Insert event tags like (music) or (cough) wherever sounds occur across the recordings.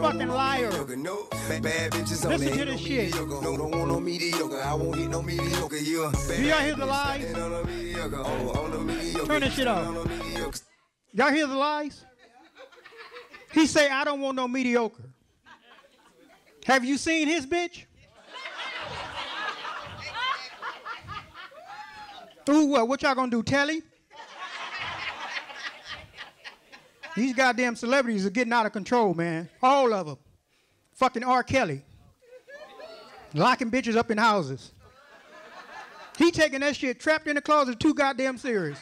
fucking liar. No, bad, bad bitches on Listen to this shit. No, don't want no mediocre. I won't get no mediocre. Yeah. Do y'all hear the lies? Stand on no mediocre. Oh, on no mediocre. Turn that shit off. On. Y'all hear the lies? He say, I don't want no mediocre. Have you seen his bitch? Ooh, what, what y'all gonna do, Telly? These goddamn celebrities are getting out of control, man. All of them. Fucking R. Kelly. Locking bitches up in houses. He taking that shit trapped in the closet too goddamn serious.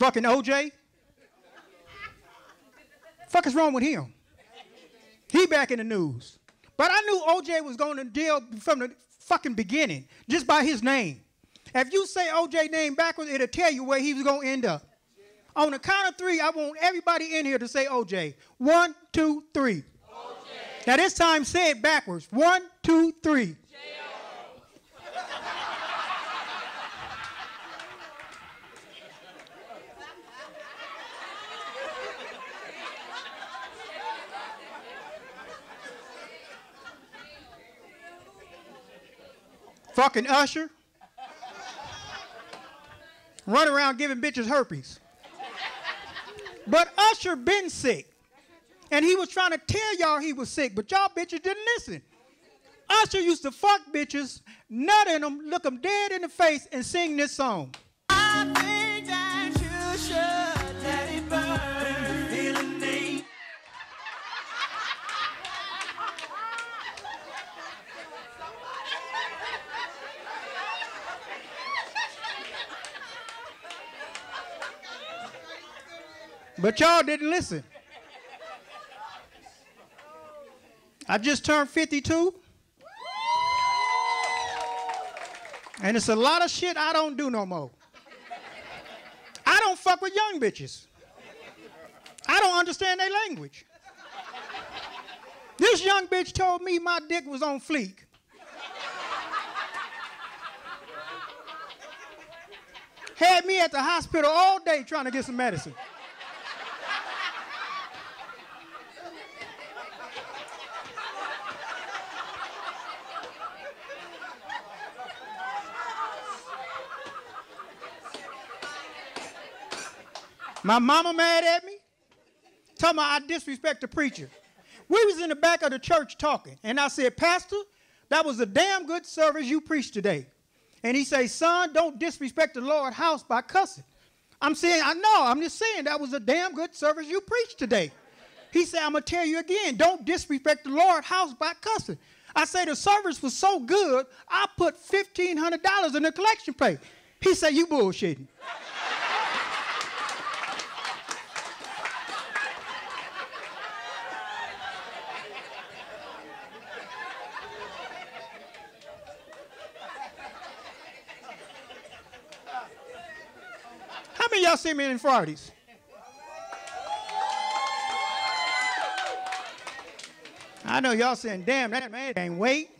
Fucking OJ. Fuck is wrong with him? He back in the news. But I knew OJ was going to jail from the fucking beginning, just by his name. If you say OJ name backwards, it'll tell you where he was going to end up. On the count of three, I want everybody in here to say OJ. One, two, three. OJ. Now this time, say it backwards. One, two, three. Fucking Usher. Run around giving bitches herpes. But Usher been sick. And he was trying to tell y'all he was sick, but y'all bitches didn't listen. Usher used to fuck bitches, nut in them, look them dead in the face, and sing this song. But y'all didn't listen. I just turned 52. And it's a lot of shit I don't do no more. I don't fuck with young bitches. I don't understand their language. This young bitch told me my dick was on fleek. Had me at the hospital all day trying to get some medicine. My mama mad at me. Tell me I disrespect the preacher. We was in the back of the church talking, and I said, Pastor, that was a damn good service you preached today. And he say, son, don't disrespect the Lord house by cussing. I'm saying, I know, I'm just saying that was a damn good service you preached today. He said, I'm gonna tell you again, don't disrespect the Lord house by cussing. I say the service was so good, I put $1,500 in the collection plate. He said, you bullshitting. See me in Fridays? I know y'all saying, damn, that man ain't wait.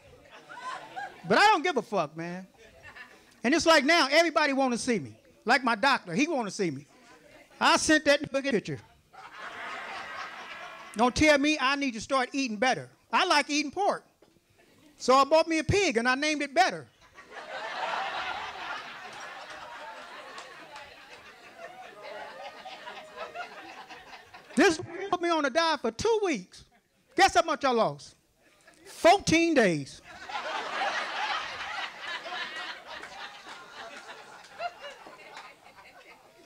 But I don't give a fuck, man. And it's like now, everybody want to see me. Like my doctor, he want to see me. I sent that nigga picture. Don't tell me I need to start eating better. I like eating pork. So I bought me a pig and I named it better. This put me on a diet for two weeks. Guess how much I lost? 14 days.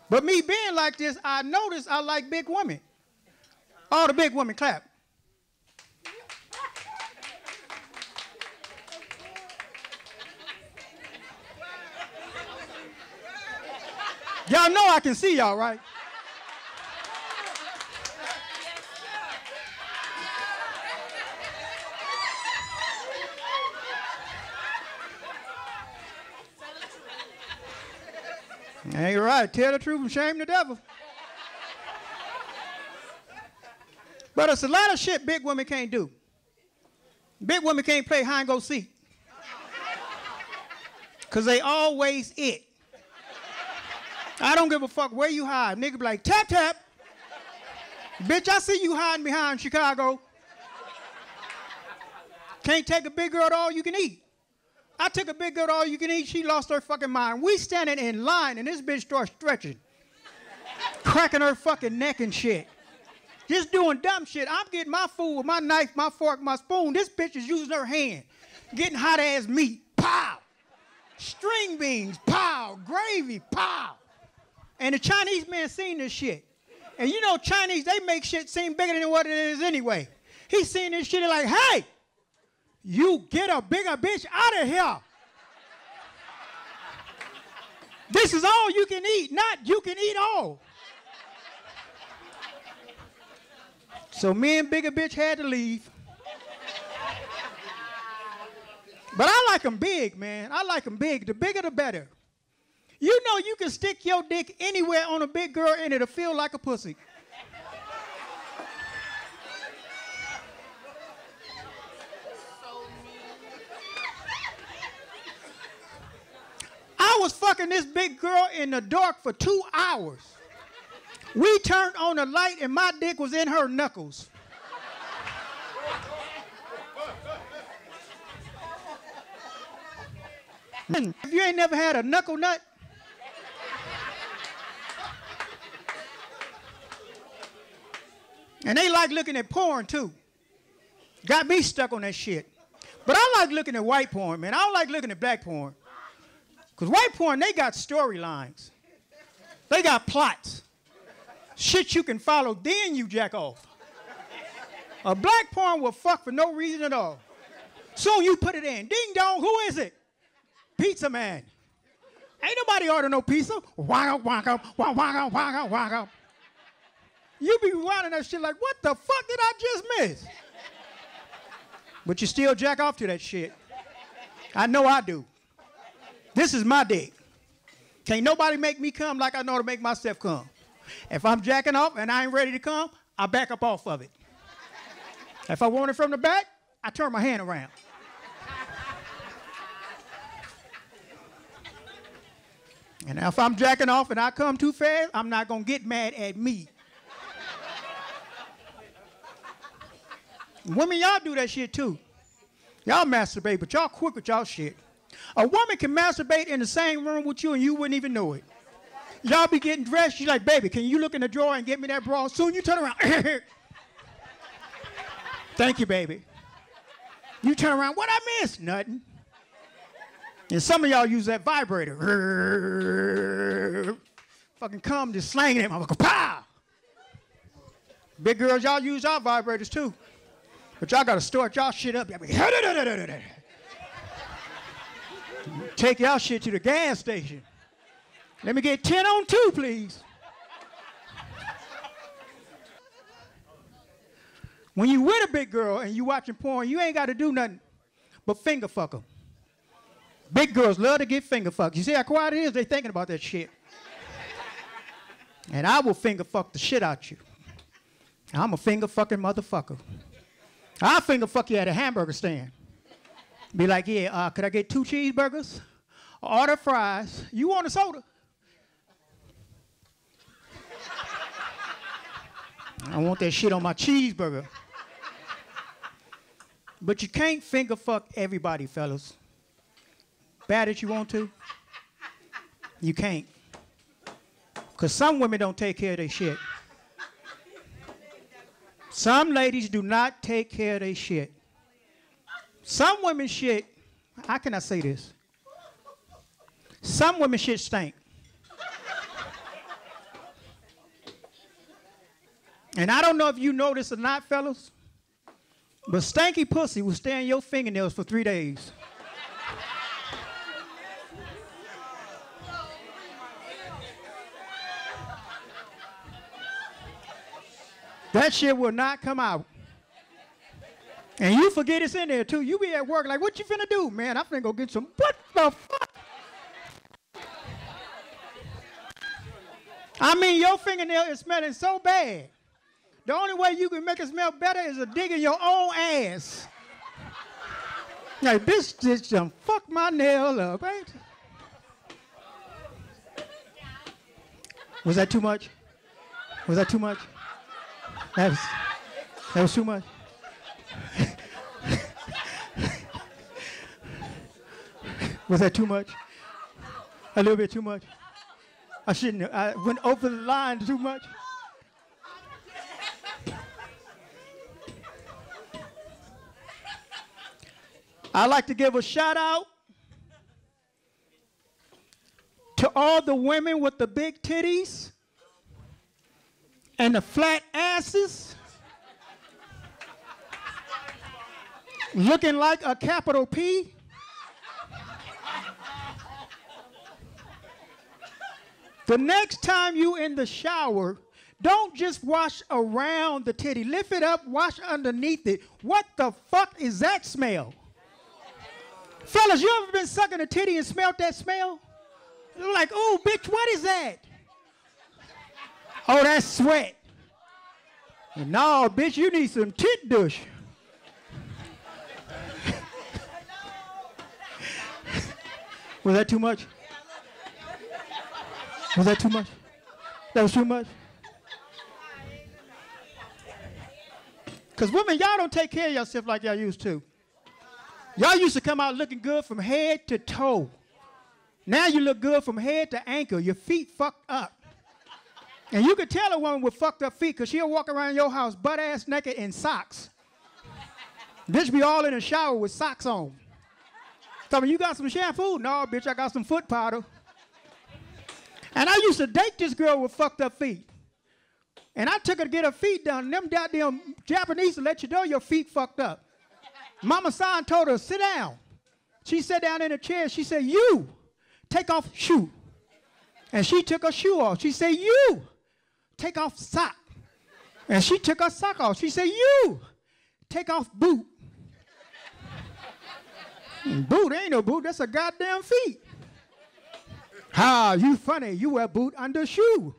but me being like this, I noticed I like big women. All the big women clap. Y'all know I can see y'all, right? Ain't right. Tell the truth and shame the devil. But it's a lot of shit big women can't do. Big women can't play hide and go seek. Cause they always it. I don't give a fuck where you hide. Nigga be like, tap tap. Bitch, I see you hiding behind Chicago. Can't take a big girl to all you can eat. I took a big girl all you can eat. She lost her fucking mind. We standing in line and this bitch starts stretching, cracking her fucking neck and shit. Just doing dumb shit. I'm getting my food with my knife, my fork, my spoon. This bitch is using her hand, getting hot ass meat. Pow! String beans. Pow! Gravy. Pow! And the Chinese man seen this shit. And you know, Chinese, they make shit seem bigger than what it is anyway. He seen this shit and like, hey, you get a bigger bitch out of here. This is all you can eat, not you can eat all. So me and bigger bitch had to leave. But I like them big, man. I like them big. The bigger, the better. You know you can stick your dick anywhere on a big girl and it'll feel like a pussy. I was fucking this big girl in the dark for two hours. We turned on the light and my dick was in her knuckles. If you ain't never had a knuckle nut, and they like looking at porn too. Got me stuck on that shit. But I like looking at white porn, man. I don't like looking at black porn. Because white porn, they got storylines. They got plots. Shit you can follow, then you jack off. A black porn will fuck for no reason at all. Soon you put it in. Ding dong, who is it? Pizza man. Ain't nobody order no pizza. Waka waka waka waka waka. You be winding that shit like, what the fuck did I just miss? But you still jack off to that shit. I know I do. This is my dick. Can't nobody make me come like I know to make myself come. If I'm jacking off and I ain't ready to come, I back up off of it. If I want it from the back, I turn my hand around. And if I'm jacking off and I come too fast, I'm not gonna get mad at me. Women, y'all do that shit too. Y'all masturbate, but y'all quick with y'all shit. A woman can masturbate in the same room with you and you wouldn't even know it. Y'all be getting dressed, she's like, baby, can you look in the drawer and get me that bra? Soon you turn around. (laughs) Thank you, baby. You turn around, what I miss? Nothing. And some of y'all use that vibrator. (laughs) Fucking come just slanging it. I'm like, pow! Big girls, y'all use our vibrators too. But y'all gotta store y'all shit up. (laughs) Take y'all shit to the gas station. Let me get 10 on 2, please. When you with a big girl and you watching porn, you ain't got to do nothing but finger fuck them. Big girls love to get finger fucked. You see how quiet it is? They thinking about that shit. and I will finger fuck the shit out you. I'm a finger fucking motherfucker. I'll finger fuck you at a hamburger stand. Be like, yeah, uh, could I get two cheeseburgers? Order fries. You want a soda? I want that shit on my cheeseburger. But you can't finger fuck everybody, fellas. Bad as you want to, you can't. Because some women don't take care of their shit. Some ladies do not take care of their shit. Some women shit, how can I say this? Some women shit stink. And I don't know if you know this or not, fellas, but stanky pussy will stay your fingernails for three days. That shit will not come out. And you forget it's in there too. You be at work like, what you finna do? Man, I finna go get some, what the fuck? I mean, your fingernail is smelling so bad. The only way you can make it smell better is to dig in your own ass. Like, this just done fuck my nail up, ain't Was that too much? Was that too much? That was, that was too much. Was that too much? A little bit too much? I shouldn't have. I went over the line too much. I'd like to give a shout out to all the women with the big titties and the flat asses looking like a capital P. The next time you in the shower, don't just wash around the titty. Lift it up, wash underneath it. What the fuck is that smell? Fellas, you ever been sucking a titty and smelled that smell? You're like, oh, bitch, what is that? Oh, that's sweat. No, bitch, you need some tit douche. (laughs) was that too much? Was that too much? That was too much? Because women, y'all don't take care of yourself like y'all used to. Y'all used to come out looking good from head to toe. Now you look good from head to ankle. Your feet fucked up. And you could tell a woman with fucked up feet because she'll walk around your house butt ass naked in socks. Bitch be all in the shower with socks on. Tell me, you got some shampoo? No, bitch, I got some foot powder. And I used to date this girl with fucked up feet. And I took her to get her feet done. Them goddamn Japanese let you know your feet fucked up. Mama San told her, sit down. She sat down in a chair. She said, you take off shoe. And she took her shoe off. She said, you take off sock. And she took her sock off. She said, you take off boot. (laughs) boot ain't no boot. That's a goddamn feet. Ah, you funny. You wear boot under shoe.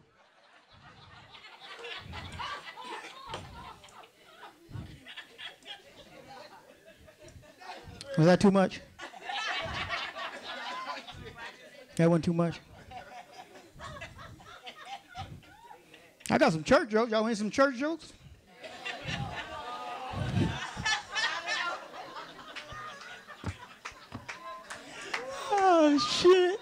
Was that too much? That wasn't too much. I got some church jokes. Y'all want some church jokes? oh shit.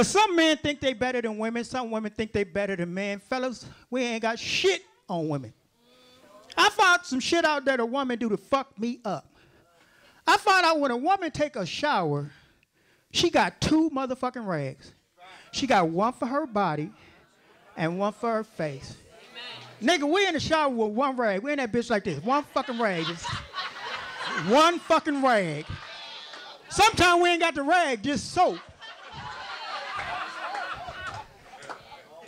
Cause some men think they better than women, some women think they better than men. Fellas, we ain't got shit on women. I found some shit out there that a woman do to fuck me up. I found out when a woman take a shower, she got two motherfucking rags. She got one for her body and one for her face. Amen. Nigga, we in the shower with one rag. We in that bitch like this. One fucking rag. Just one fucking rag. Sometimes we ain't got the rag, just soap.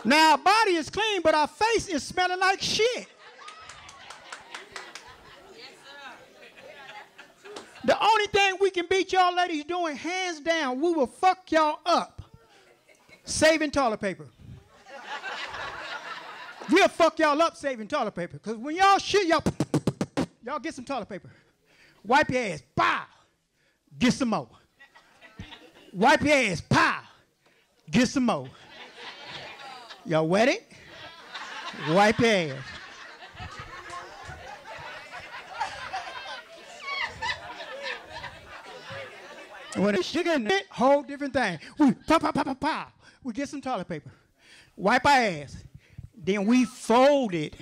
Now our body is clean, but our face is smelling like shit. The only thing we can beat y'all ladies doing, hands down, we will fuck y'all up. Saving toilet paper. we'll fuck y'all up saving toilet paper. Because when y'all shit, y'all, y'all get some toilet paper. Wipe your ass, pow, get some more. Wipe your ass, pow, get some more. Y'all wet it? Wipe your ass. When it's sugar in it, whole different thing. We pop, pop, pop, pop, pop. We get some toilet paper, wipe our ass, then we fold it.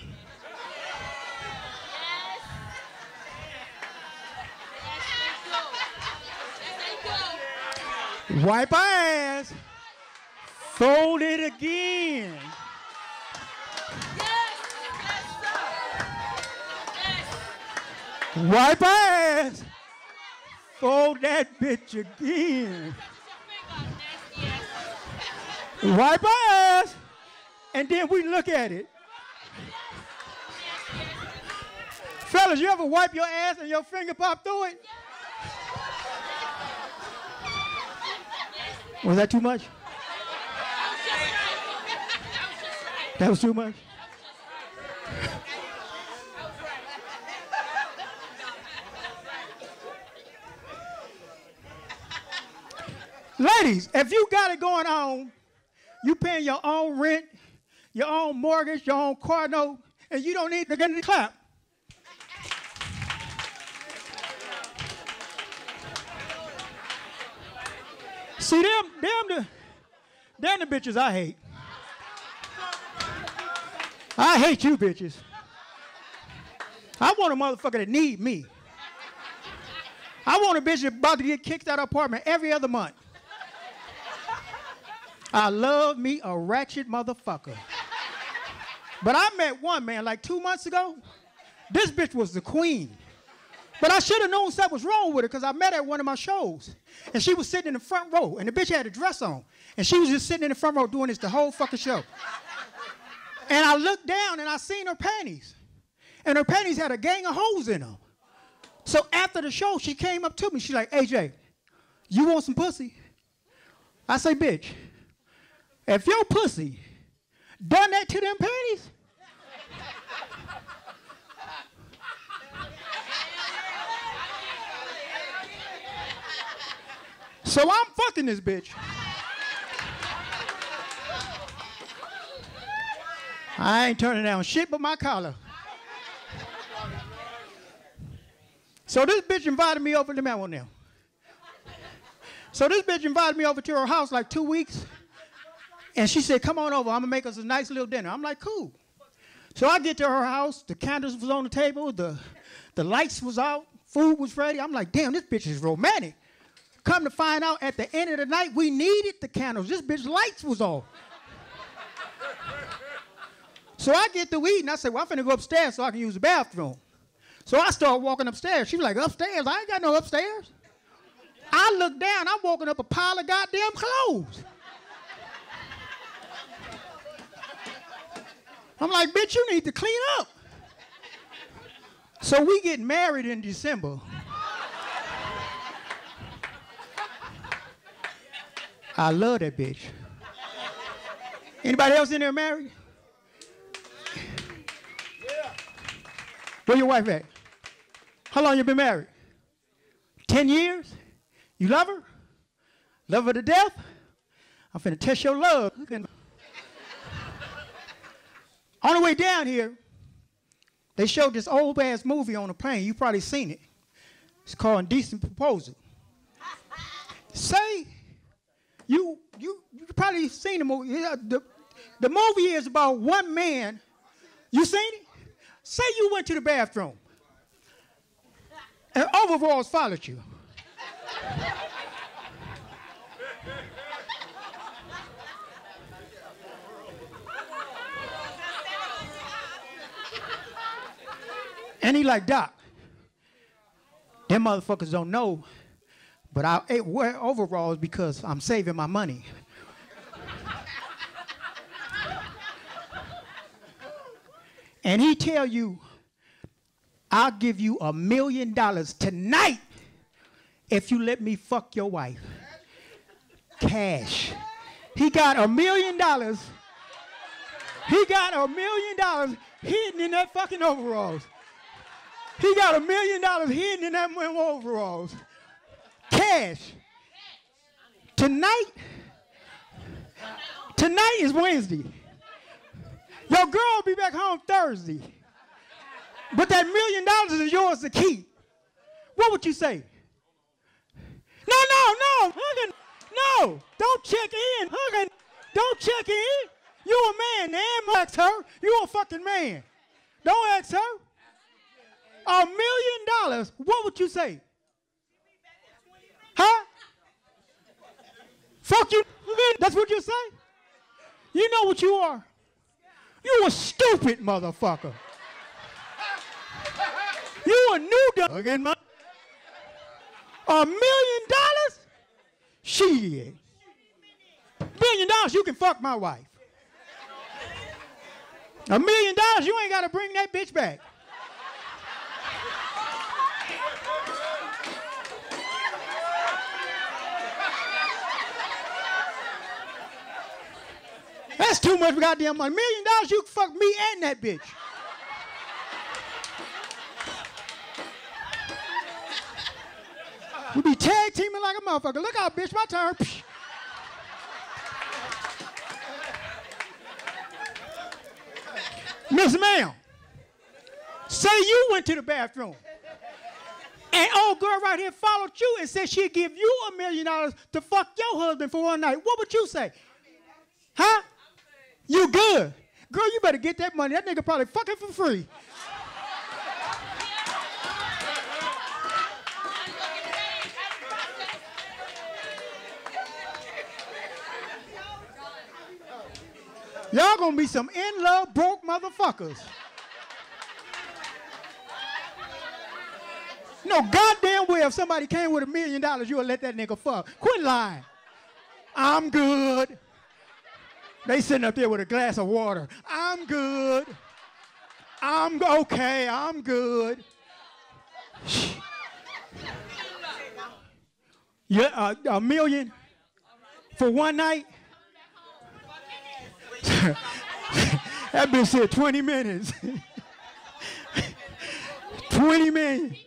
Wipe our ass, fold it again. Wipe our ass, Fold that bitch again. Wipe ass, and then we look at it. Fellas, you ever wipe your ass and your finger pop through it? Was that too much? That was too much? Ladies, if you got it going on, you paying your own rent, your own mortgage, your own car note, and you don't need to get any clap. See them, them the, them the bitches I hate. I hate you bitches. I want a motherfucker that need me. I want a bitch about to get kicked out of apartment every other month. I love me a ratchet motherfucker. But I met one man like two months ago. This bitch was the queen. But I should have known something was wrong with her because I met her at one of my shows. And she was sitting in the front row, and the bitch had a dress on. And she was just sitting in the front row doing this the whole fucking show. And I looked down and I seen her panties. And her panties had a gang of holes in them. So after the show, she came up to me. She's like, AJ, you want some pussy? I say, bitch, if your pussy done that to them panties, so I'm fucking this bitch. I ain't turning down shit but my collar. So this bitch invited me over to man now. So this bitch invited me over to her house like two weeks. And she said, come on over, I'm gonna make us a nice little dinner. I'm like, cool. So I get to her house, the candles was on the table, the, the lights was out, food was ready. I'm like, damn, this bitch is romantic. Come to find out, at the end of the night, we needed the candles. This bitch lights was off. So I get to eating. I said, well, I'm finna go upstairs so I can use the bathroom. So I start walking upstairs. She was like, upstairs? I ain't got no upstairs. I look down, I'm walking up a pile of goddamn clothes. I'm like, bitch, you need to clean up. So we get married in December. I love that bitch. Anybody else in there married? Where your wife at? How long you been married? Ten years? You love her? Love her to death? I'm finna test your love. (laughs) On the way down here, they showed this old ass movie on the plane. You probably seen it. It's called Indecent Proposal. Say, you you you probably seen the movie. The, the movie is about one man. You seen it? Say you went to the bathroom and overalls followed you. And he like, Doc, them motherfuckers don't know, but I wear overalls because I'm saving my money. And he tell you, I'll give you a million dollars tonight if you let me fuck your wife. Cash. He got a million dollars. He got a million dollars hidden in that fucking overalls. He got a million dollars hidden in that overalls. Cash. Tonight, tonight is Wednesday. Your girl will be back home Thursday. But that million dollars is yours to keep. What would you say? No, no, no, Huggin, no, don't check in, Huggin, don't check in. You a man, damn, ask her. You a fucking man. Don't ask her. A million dollars, what would you say? Huh? Fuck you. That's what you say? You know what you are? You a stupid motherfucker. You a new dog again, man. A million dollars? Shit. Million dollars, you can fuck my wife. A million dollars, you ain't got to bring that bitch back. That's too much goddamn money. Million dollars, you can fuck me and that bitch. We be tag teaming like a motherfucker. Look out, bitch, my turn. Miss Ma'am, say you went to the bathroom. And old girl right here followed you and said she'd give you a million dollars to fuck your husband for one night. What would you say? Huh? You good. Girl, you better get that money. That nigga probably fucking for free. Y'all gonna be some in love broke motherfuckers. No goddamn way if somebody came with a million dollars, you would let that nigga fuck. Quit lying. I'm good. They sitting up there with a glass of water. I'm good. I'm okay. I'm good. Yeah, uh, a million for one night. (laughs) that bitch said 20 minutes. (laughs) 20 minutes.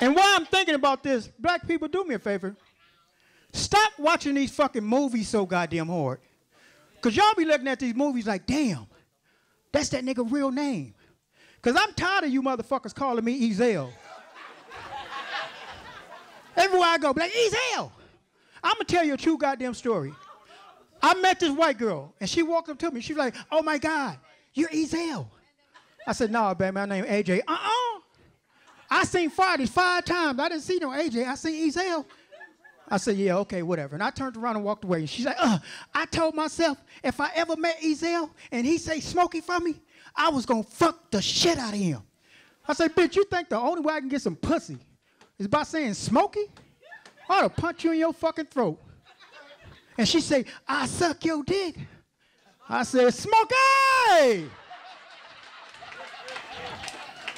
And while I'm thinking about this, black people, do me a favor. Stop watching these fucking movies so goddamn hard. Because y'all be looking at these movies like, damn, that's that nigga real name. Because I'm tired of you motherfuckers calling me Ezal. Everywhere I go, be like, Ezal. I'm going to tell you a true goddamn story. I met this white girl, and she walked up to me. She's like, oh my God, you're Ezal. I said, no, baby, my name AJ. Uh-uh. I seen Fridays five times. I didn't see no AJ. I seen Ezal. I said, yeah, okay, whatever. And I turned around and walked away. And she's like, uh, I told myself if I ever met Ezal and he say Smokey for me, I was going to fuck the shit out of him. I said, bitch, you think the only way I can get some pussy is by saying Smokey? I ought to punch you in your fucking throat. And she say, I suck your dick. I said, Smokey!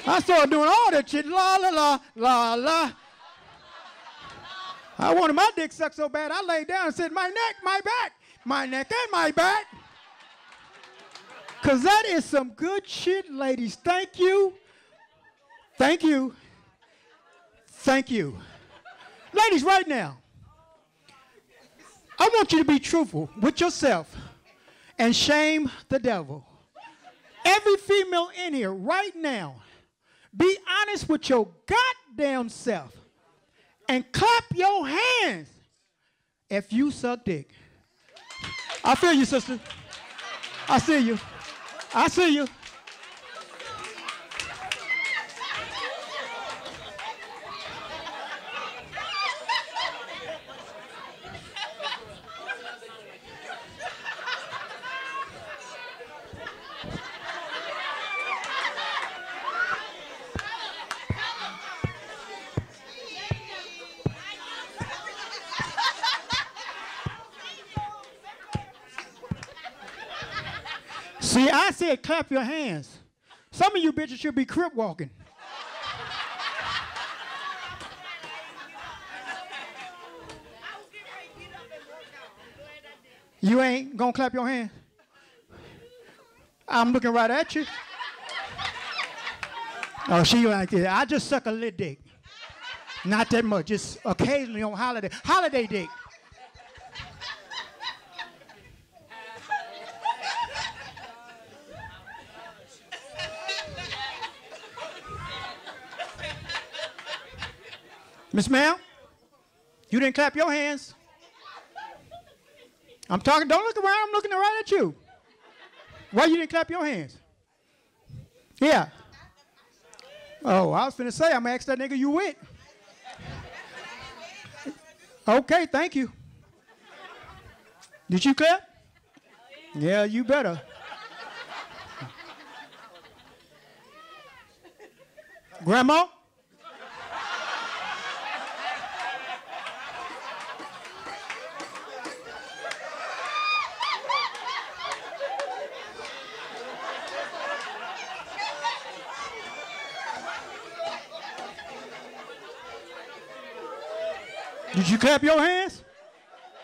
I started doing all that shit. La, la, la, la, la. I wanted my dick sucked so bad, I laid down and said, my neck, my back, my neck and my back. Because that is some good shit, ladies. Thank you. Thank you. Thank you. Ladies, right now, I want you to be truthful with yourself and shame the devil. Every female in here right now, be honest with your goddamn self and clap your hands if you suck dick. I feel you, sister. I see you. I see you. See, I said clap your hands. Some of you bitches should be crip walking. You ain't gonna clap your hands? I'm looking right at you. Oh, she like this. I just suck a little dick. Not that much, just occasionally on holiday. Holiday dick. Miss Ma'am, you didn't clap your hands. I'm talking, don't look around, I'm looking right at you. Why you didn't clap your hands? Yeah. Oh, I was finna say, I'm gonna ask that nigga you went. Okay, thank you. Did you clap? Yeah, you better. Grandma? you clap your hands?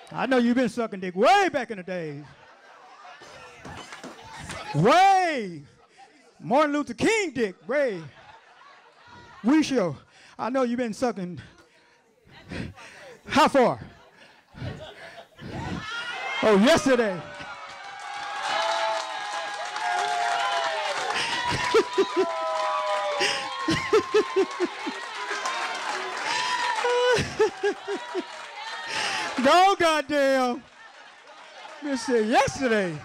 I know you've been sucking dick way back in the days. Way. Martin Luther King dick, way. We show. I know you've been sucking. How far? Oh, yesterday. (laughs) (laughs) Go, goddamn. Miss said yesterday.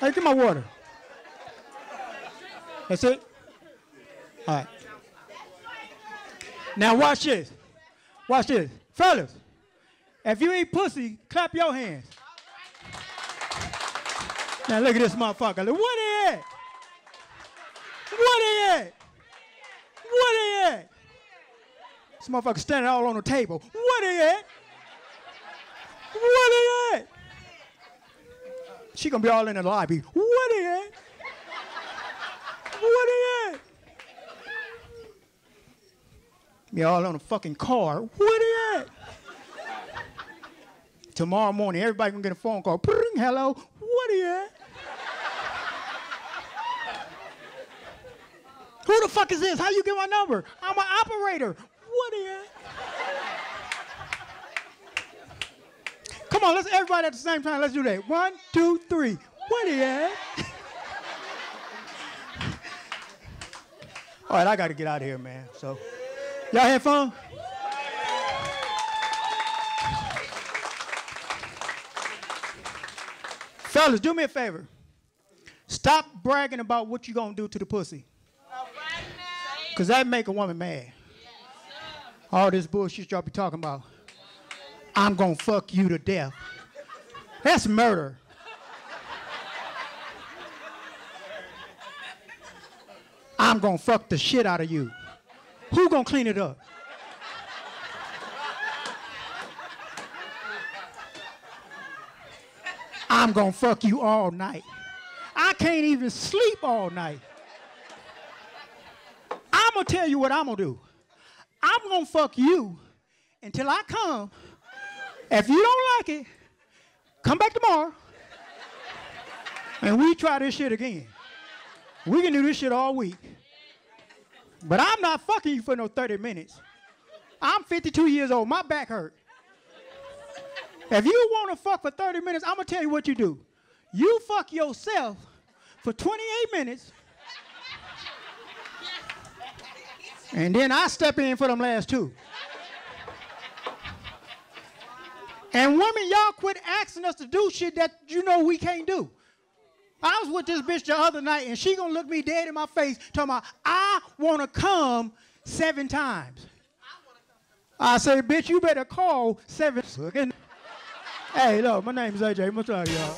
Hey, get my water. That's it? All right. Now watch this. Watch this. Fellas, if you ain't pussy, clap your hands. Now look at this motherfucker. Look, What he at? What he at? What he at? Motherfucker standing all on the table. What he at? What at? She gonna be all in the lobby. What he at? What he at? Be all on the fucking car. What he at? Tomorrow morning, everybody gonna get a phone call. Pring, hello. What he at? Who the fuck is this? How you get my number? I'm an operator. What he at? Come on, let's everybody at the same time. Let's do that. One, two, three. What at? All right, I got to get out of here, man. So, y'all had fun? Fellas, do me a favor. Stop bragging about what you're gonna do to the pussy. Cause that make a woman mad. All this bullshit y'all be talking about. I'm gonna fuck you to death. That's murder. I'm gonna fuck the shit out of you. Who gonna clean it up? I'm gonna fuck you all night. I can't even sleep all night. I'm gonna tell you what I'm gonna do. I'm gonna fuck you until I come. If you don't like it, come back tomorrow and we try this shit again. We can do this shit all week. But I'm not fucking you for no 30 minutes. I'm 52 years old. My back hurt. If you want to fuck for 30 minutes, I'm going to tell you what you do. You fuck yourself for 28 minutes. And then I step in for them last two. And women, y'all quit asking us to do shit that you know we can't do. I was with this bitch the other night, and she gonna look me dead in my face, talking about, I wanna come seven times. I say, bitch, you better call seven. Hey, look, my name's AJ. What's up, y'all?